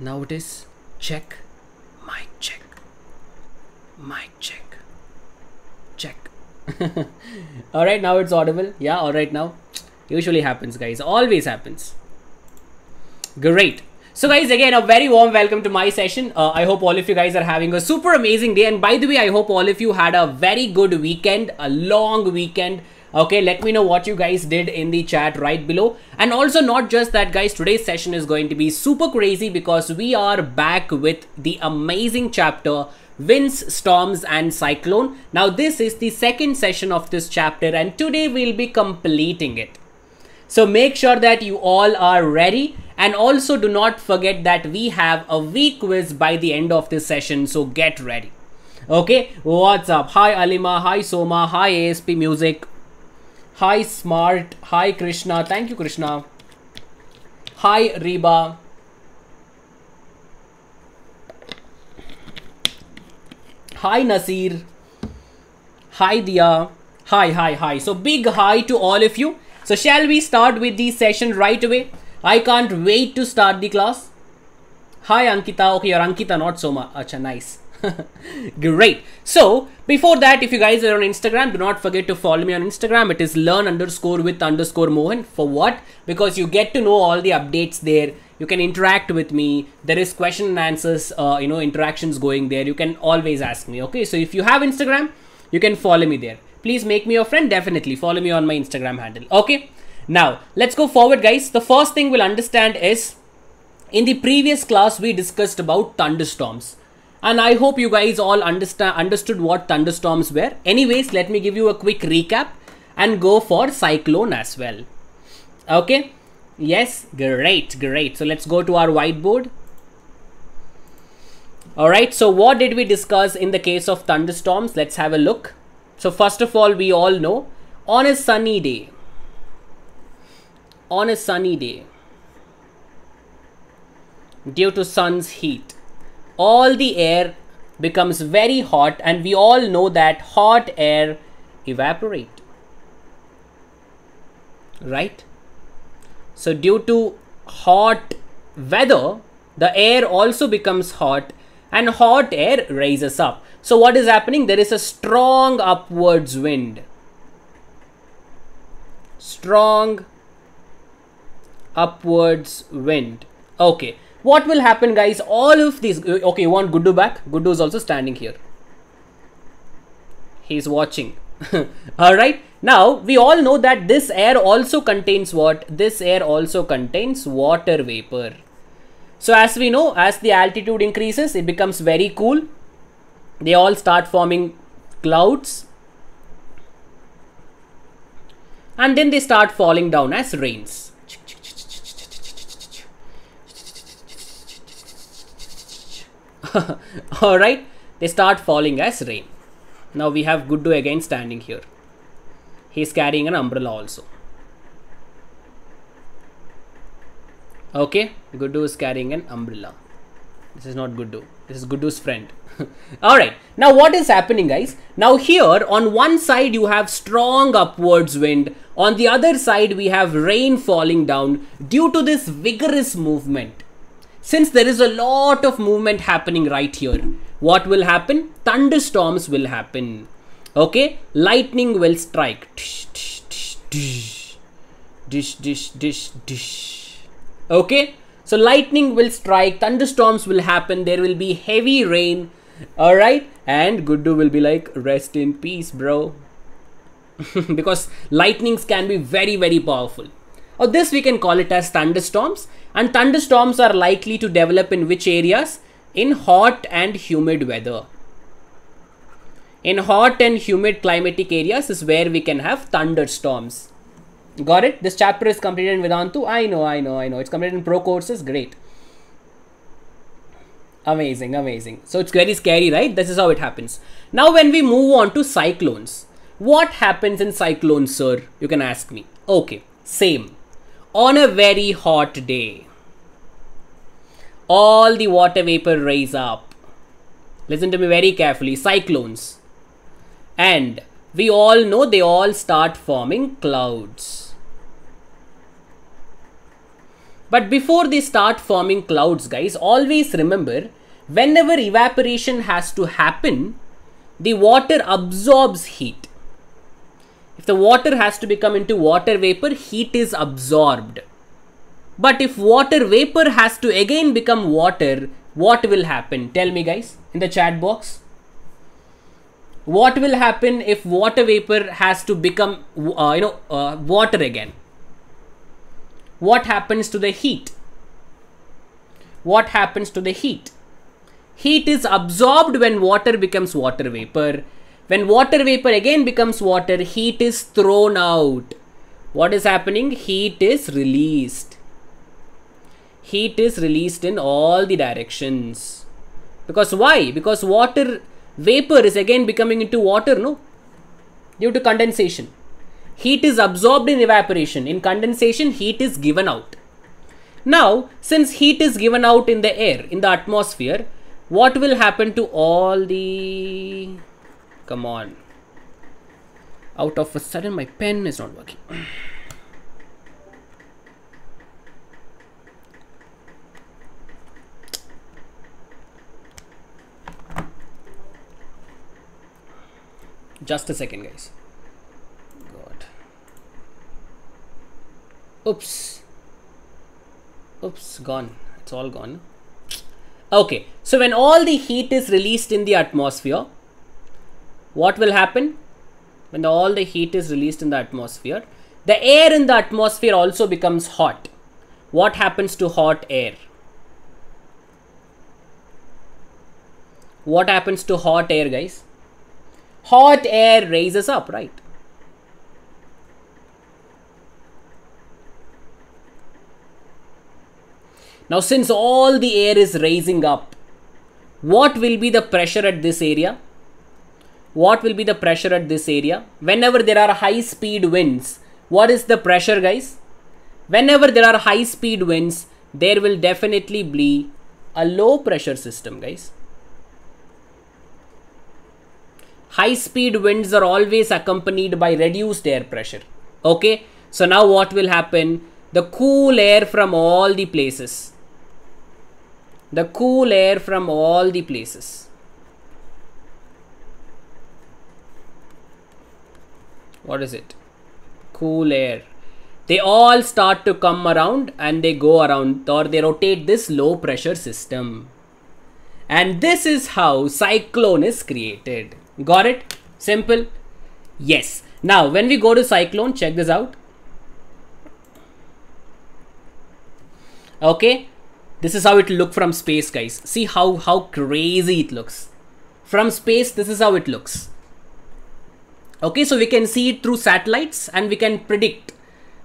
Now it is check, mic check, mic check, check. all right, now it's audible. Yeah, all right now. Usually happens, guys. Always happens. Great. So guys, again, a very warm welcome to my session. Uh, I hope all of you guys are having a super amazing day. And by the way, I hope all of you had a very good weekend, a long weekend okay let me know what you guys did in the chat right below. And also not just that guys today's session is going to be super crazy because we are back with the amazing chapter winds storms and cyclone. Now this is the second session of this chapter and today we'll be completing it. So make sure that you all are ready. And also do not forget that we have a V Quiz by the end of this session so get ready. Okay what's up? Hi alima. Hi soma. Hi asp music Hi Smart. Hi Krishna. Thank you Krishna. Hi Reba. Hi Nasir. Hi Dia. Hi, hi, hi. So big hi to all of you. So shall we start with the session right away? I can't wait to start the class. Hi Ankita. Okay, you're Ankita, not Soma. Acha, nice. Great. So before that, if you guys are on Instagram, do not forget to follow me on Instagram. It is learn underscore with underscore Mohan. For what? Because you get to know all the updates there. You can interact with me. There is question and answers, uh, you know, interactions going there. You can always ask me. Okay. So if you have Instagram, you can follow me there. Please make me your friend. Definitely follow me on my Instagram handle. Okay. Now let's go forward, guys. The first thing we'll understand is in the previous class, we discussed about thunderstorms and I hope you guys all understand understood what thunderstorms were. Anyways, let me give you a quick recap and go for cyclone as well. Okay. Yes, great, great. So let's go to our whiteboard. All right. So what did we discuss in the case of thunderstorms? Let's have a look. So first of all, we all know on a sunny day, on a sunny day, due to sun's heat, all the air becomes very hot and we all know that hot air evaporate. Right? So due to hot weather the air also becomes hot and hot air rises up. So what is happening? There is a strong upwards wind. Strong upwards wind. Okay what will happen guys? All of these okay you want Guddu back? Guddu is also standing here. He's watching. All right. Now we all know that this air also contains what? This air also contains water vapor. So as we know as the altitude increases it becomes very cool. They all start forming clouds. And then they start falling down as rains all right they start falling as rain. Now we have Guddu again standing here. He's carrying an umbrella also. Okay Guddu is carrying an umbrella. This is not Guddu. This is Guddu's friend. Alright, now what is happening guys? Now here on one side you have strong upwards wind, on the other side we have rain falling down due to this vigorous movement since there is a lot of movement happening right here what will happen? Thunderstorms will happen. Okay? Lightning will strike. Dish dish dish dish. Okay? So lightning will strike. Thunderstorms will happen. There will be heavy rain. All right and Guddu will be like rest in peace bro. Because lightnings can be very very powerful or this we can call it as thunderstorms and thunderstorms are likely to develop in which areas? In hot and humid weather. In hot and humid climatic areas is where we can have thunderstorms. Got it? This chapter is completed in Vedantu. I know, I know, I know. It's completed in pro courses. Great. Amazing, amazing. So it's very scary, right? This is how it happens. Now when we move on to cyclones. What happens in cyclones, sir? You can ask me. Okay, same on a very hot day. All the water vapor rise up. Listen to me very carefully. Cyclones. And we all know they all start forming clouds. But before they start forming clouds, guys, always remember whenever evaporation has to happen, the water absorbs heat. If the water has to become into water vapor, heat is absorbed. But if water vapor has to again become water, what will happen? Tell me, guys, in the chat box. What will happen if water vapor has to become, uh, you know, uh, water again? What happens to the heat? What happens to the heat? Heat is absorbed when water becomes water vapor. When water vapor again becomes water, heat is thrown out. What is happening? Heat is released. Heat is released in all the directions. Because why? Because water vapor is again becoming into water, no? Due to condensation. Heat is absorbed in evaporation. In condensation, heat is given out. Now, since heat is given out in the air, in the atmosphere, what will happen to all the come on. Out of a sudden my pen is not working. Just a second guys. God. Oops. Oops gone. It's all gone. Okay, so when all the heat is released in the atmosphere, what will happen? When the, all the heat is released in the atmosphere, the air in the atmosphere also becomes hot. What happens to hot air? What happens to hot air, guys? Hot air raises up, right? Now since all the air is raising up, what will be the pressure at this area? What will be the pressure at this area? Whenever there are high speed winds, what is the pressure guys? Whenever there are high speed winds, there will definitely be a low pressure system guys. High speed winds are always accompanied by reduced air pressure. Okay, so now what will happen? The cool air from all the places the cool air from all the places. What is it? Cool air. They all start to come around and they go around or they rotate this low pressure system. And this is how cyclone is created. Got it? Simple? Yes. Now, when we go to cyclone, check this out. Okay, this is how it look from space guys see how how crazy it looks from space this is how it looks okay so we can see it through satellites and we can predict.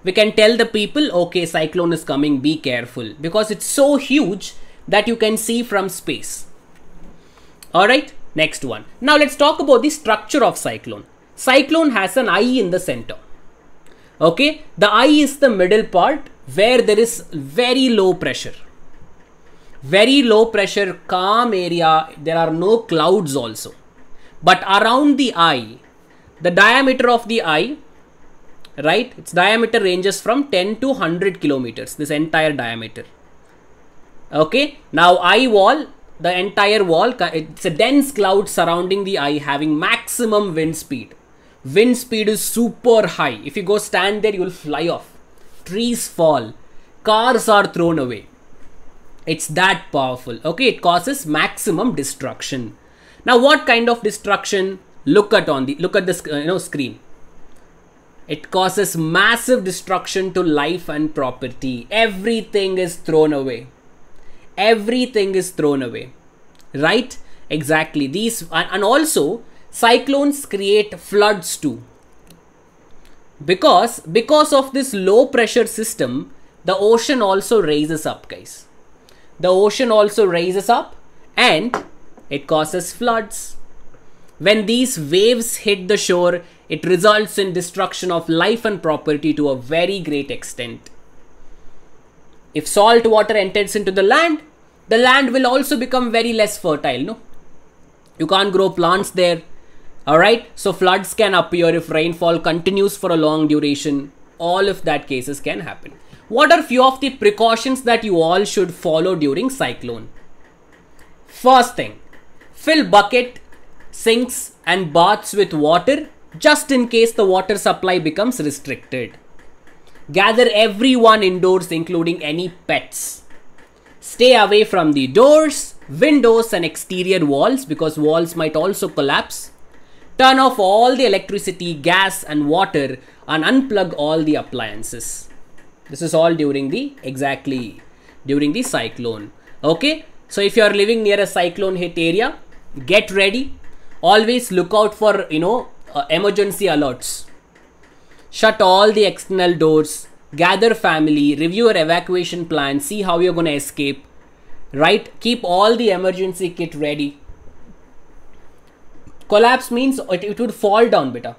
We can tell the people okay cyclone is coming be careful. Because it's so huge that you can see from space. All right next one. Now let's talk about the structure of cyclone. Cyclone has an eye in the center. Okay the eye is the middle part where there is very low pressure. Very low pressure calm area there are no clouds also. But around the eye the diameter of the eye right? Its diameter ranges from 10 to 100 kilometers this entire diameter. Okay? Now eye wall the entire wall it's a dense cloud surrounding the eye having maximum wind speed. Wind speed is super high. If you go stand there you will fly off. Trees fall. Cars are thrown away. It's that powerful. Okay, it causes maximum destruction. Now, what kind of destruction? Look at on the look at this uh, you know screen. It causes massive destruction to life and property. Everything is thrown away. Everything is thrown away. Right? Exactly. These and also cyclones create floods too. Because because of this low pressure system, the ocean also raises up, guys the ocean also raises up and it causes floods. When these waves hit the shore, it results in destruction of life and property to a very great extent. If salt water enters into the land, the land will also become very less fertile, no? You can't grow plants there. Alright, so floods can appear if rainfall continues for a long duration. All of that cases can happen. what are few of the precautions that you all should follow during cyclone? First thing, fill bucket, sinks and baths with water just in case the water supply becomes restricted. Gather everyone indoors including any pets. Stay away from the doors, windows and exterior walls because walls might also collapse. Turn off all the electricity, gas and water and unplug all the appliances. This is all during the exactly during the cyclone. Okay. So if you are living near a cyclone hit area, get ready. Always look out for, you know, uh, emergency alerts. Shut all the external doors. Gather family. Review your evacuation plan. See how you're going to escape. Right? Keep all the emergency kit ready. Collapse means it, it would fall down, beta.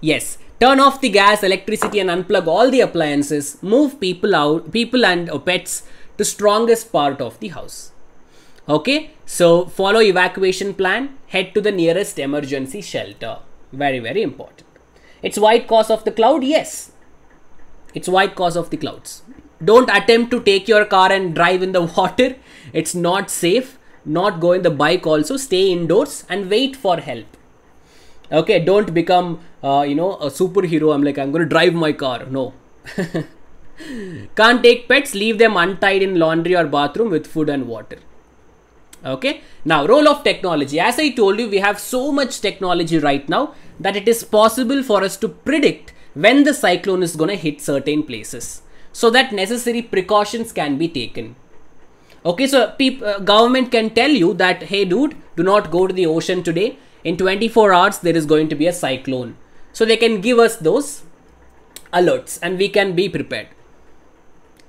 Yes, turn off the gas, electricity and unplug all the appliances. Move people out, people and uh, pets to strongest part of the house. Okay, so follow evacuation plan, head to the nearest emergency shelter. Very, very important. It's white cause of the cloud? Yes. It's white cause of the clouds. Don't attempt to take your car and drive in the water. It's not safe. Not go in the bike also. Stay indoors and wait for help. Okay, don't become, uh, you know, a superhero. I'm like, I'm going to drive my car. No. Can't take pets, leave them untied in laundry or bathroom with food and water. Okay. Now, role of technology. As I told you, we have so much technology right now that it is possible for us to predict when the cyclone is going to hit certain places so that necessary precautions can be taken. Okay, so uh, government can tell you that, hey dude, do not go to the ocean today. In 24 hours, there is going to be a cyclone. So they can give us those alerts and we can be prepared.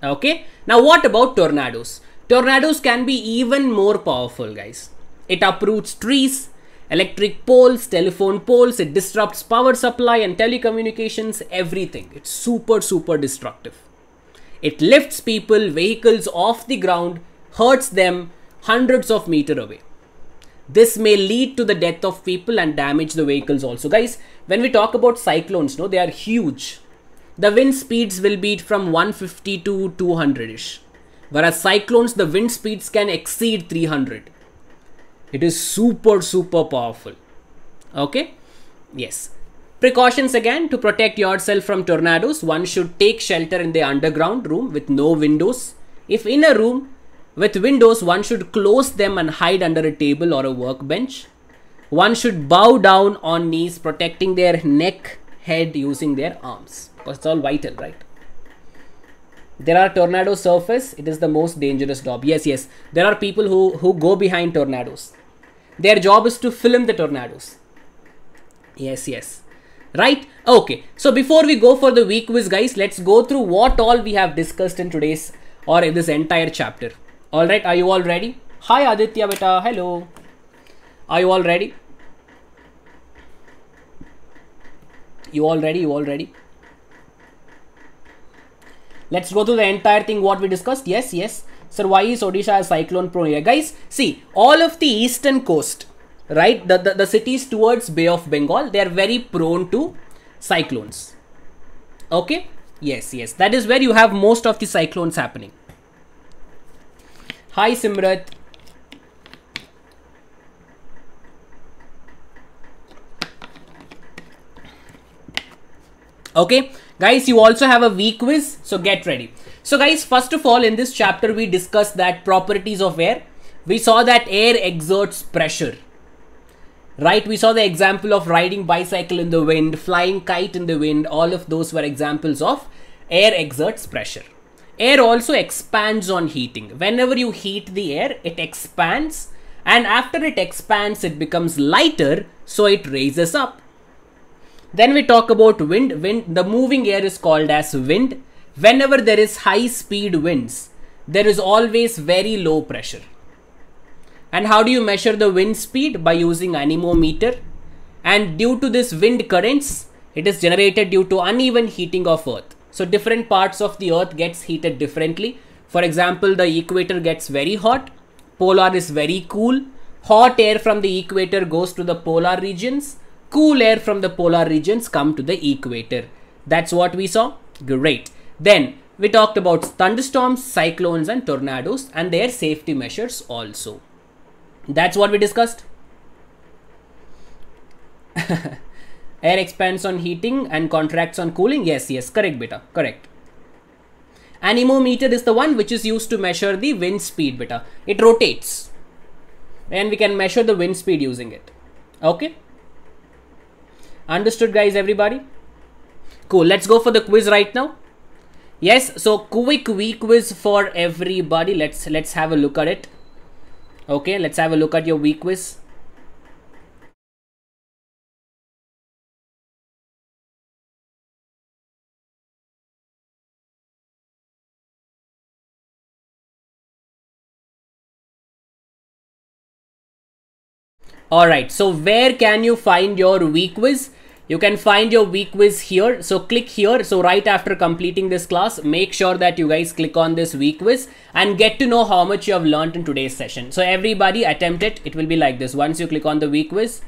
Okay, now what about tornadoes? Tornadoes can be even more powerful, guys. It uproots trees, electric poles, telephone poles, it disrupts power supply and telecommunications, everything. It's super, super destructive. It lifts people, vehicles off the ground, hurts them hundreds of meter away. This may lead to the death of people and damage the vehicles also. Guys, when we talk about cyclones, no, they are huge. The wind speeds will be from 150 to 200-ish Whereas cyclones, the wind speeds can exceed 300. It is super, super powerful. Okay. Yes. Precautions again to protect yourself from tornadoes. One should take shelter in the underground room with no windows. If in a room with windows, one should close them and hide under a table or a workbench. One should bow down on knees, protecting their neck, head using their arms. Because it's all vital, right? There are tornado surface it is the most dangerous job. Yes yes. There are people who who go behind tornadoes. Their job is to film the tornadoes. Yes yes. Right? Okay. So before we go for the V Quiz guys let's go through what all we have discussed in today's or in this entire chapter. All right? Are you all ready? Hi aditya beta. Hello. Are you all ready? You all ready? You all ready Let's go through the entire thing what we discussed. Yes, yes. Sir, why is Odisha a cyclone prone area? Guys, see, all of the eastern coast, right? The, the, the cities towards Bay of Bengal, they are very prone to cyclones. Okay? Yes, yes. That is where you have most of the cyclones happening. Hi, Simrat. Okay guys you also have a V Quiz so get ready. So guys first of all in this chapter we discussed that properties of air. We saw that air exerts pressure. Right? We saw the example of riding bicycle in the wind flying kite in the wind. All of those were examples of air exerts pressure. Air also expands on heating. Whenever you heat the air it expands. And after it expands it becomes lighter so it raises up then we talk about wind. Wind, the moving air is called as wind. Whenever there is high speed winds, there is always very low pressure. And how do you measure the wind speed? By using anemometer. And due to this wind currents, it is generated due to uneven heating of earth. So different parts of the earth gets heated differently. For example, the equator gets very hot, polar is very cool. Hot air from the equator goes to the polar regions cool air from the polar regions come to the equator. That's what we saw. Great. Then we talked about thunderstorms, cyclones, and tornadoes and their safety measures also. That's what we discussed. Air expands on heating and contracts on cooling. Yes, yes, correct, beta. Correct. Anemometer is the one which is used to measure the wind speed, beta. It rotates. And we can measure the wind speed using it. Okay. Understood, guys, everybody? Cool. Let's go for the quiz right now. Yes, so quick V Quiz for everybody. Let's let's have a look at it. Okay, let's have a look at your V Quiz. Alright, so where can you find your V Quiz? You can find your V Quiz here. So click here. So right after completing this class, make sure that you guys click on this V Quiz and get to know how much you have learned in today's session. So everybody attempt it. It will be like this. Once you click on the V Quiz,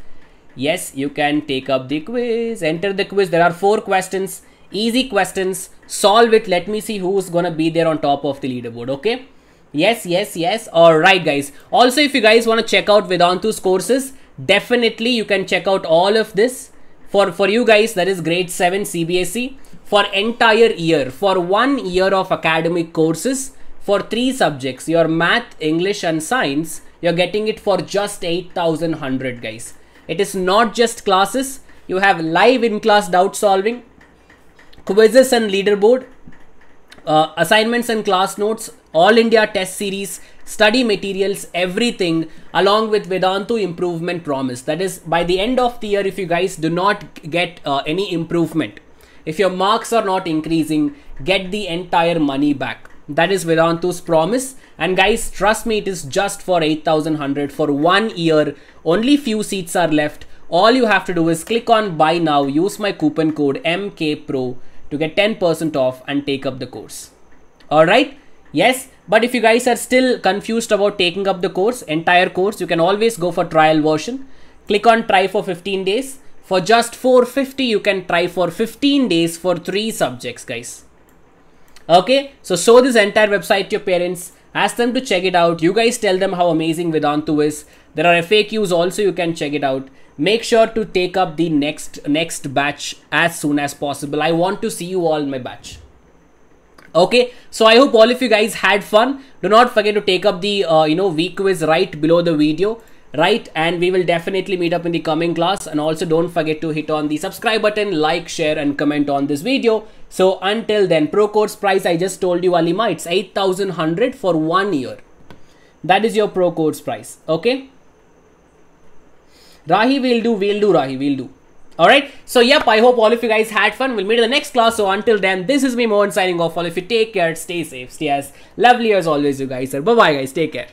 yes, you can take up the quiz, enter the quiz. There are four questions, easy questions. Solve it. Let me see who's going to be there on top of the leaderboard. Okay. Yes, yes, yes. All right, guys. Also, if you guys want to check out Vedantu's courses, definitely you can check out all of this for for you guys that is grade 7 cbse for entire year for one year of academic courses for three subjects your math english and science you're getting it for just 8100 guys. It is not just classes. You have live in class doubt solving quizzes and leaderboard uh, assignments and class notes all india test series study materials, everything along with Vedantu improvement promise. That is by the end of the year, if you guys do not get uh, any improvement, if your marks are not increasing, get the entire money back. That is Vedantu's promise. And guys, trust me, it is just for 8100 for one year. Only few seats are left. All you have to do is click on buy now, use my coupon code MKPRO to get 10% off and take up the course. Alright, yes, but if you guys are still confused about taking up the course, entire course, you can always go for trial version. Click on try for 15 days. For just 450, you can try for 15 days for three subjects, guys. Okay, so show this entire website to your parents. Ask them to check it out. You guys tell them how amazing Vedantu is. There are FAQs also, you can check it out. Make sure to take up the next next batch as soon as possible. I want to see you all in my batch okay so i hope all of you guys had fun. Do not forget to take up the uh, you know V Quiz right below the video. Right and we will definitely meet up in the coming class. And also don't forget to hit on the subscribe button like share and comment on this video. So until then pro course price i just told you alima it's 8100 for one year. That is your pro course price okay? Rahi will do we'll do rahi we'll do Alright, so yep, I hope all of you guys had fun. We'll meet in the next class. So until then, this is me, Mohan, signing off. All of you take care, stay safe, stay as lovely as always, you guys are. Bye bye, guys. Take care.